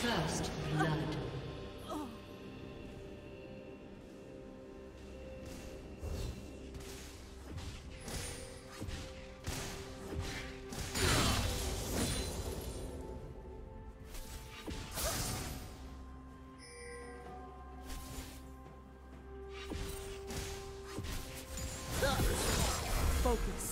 First blood. Focus.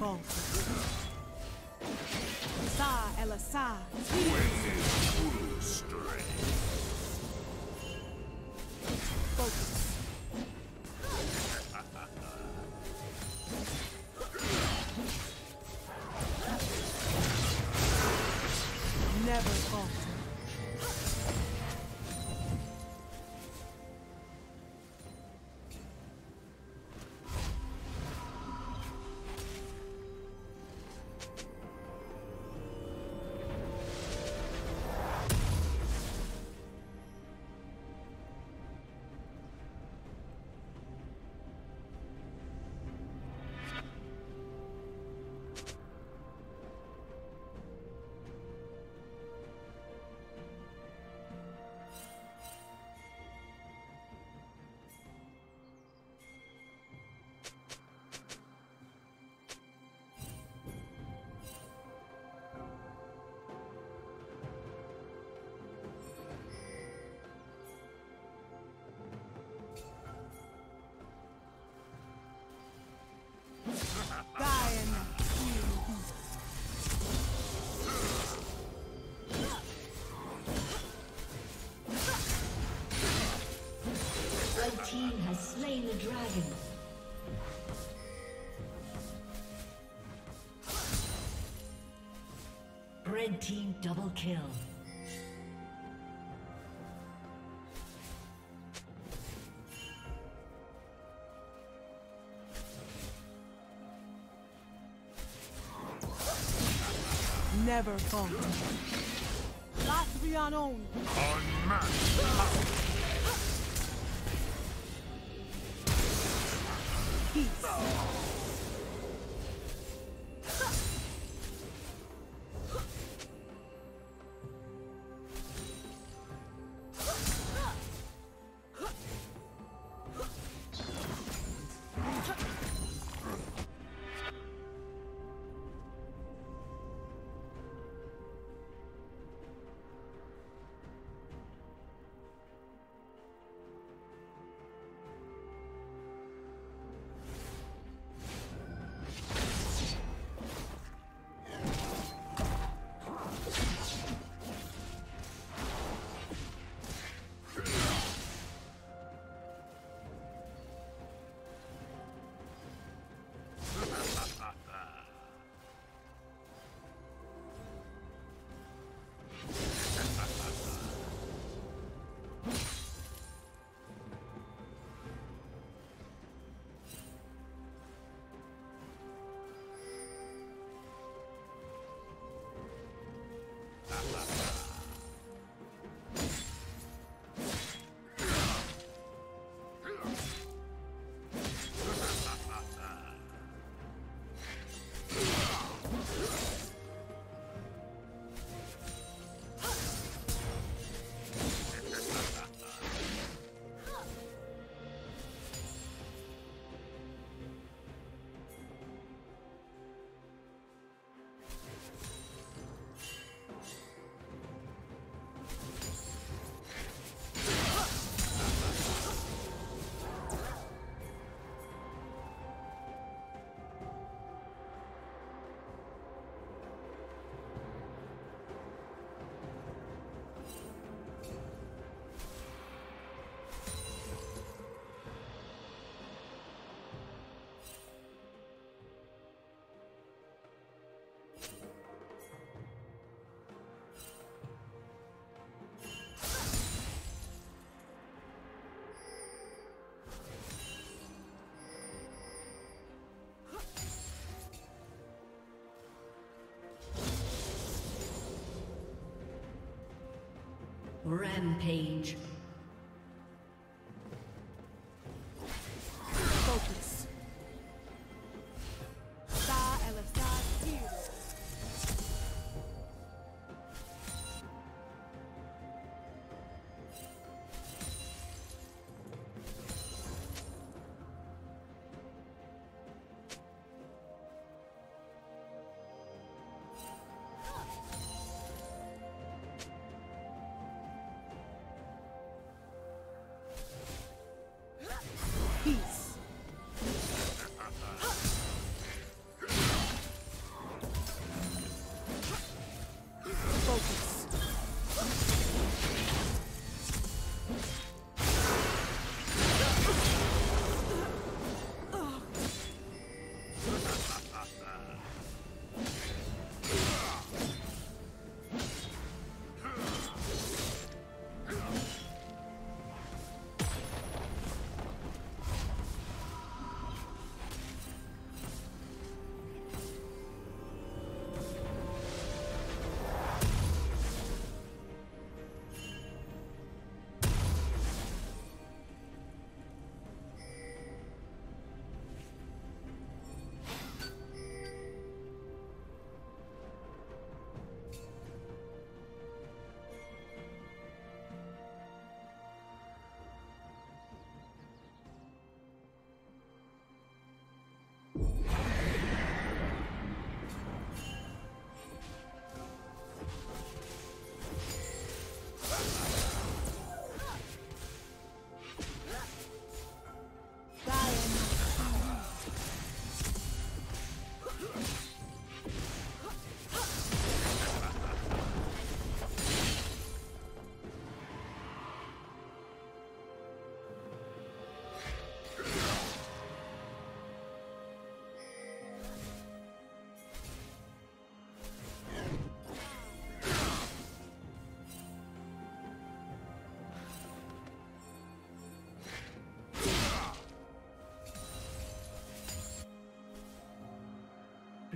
volta. Sá, ela sa. Filhos. Double kill. Never falter. Last Apollyon only. Unmatched. Rampage.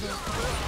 Never.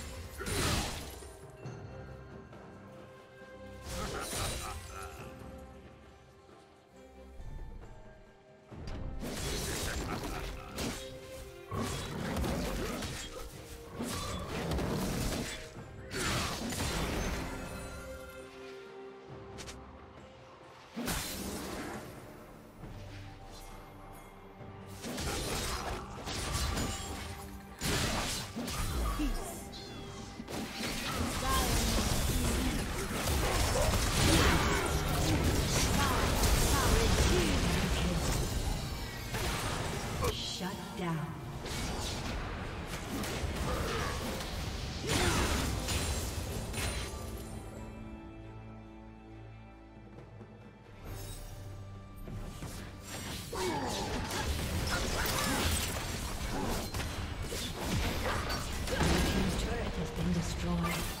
Destroyed.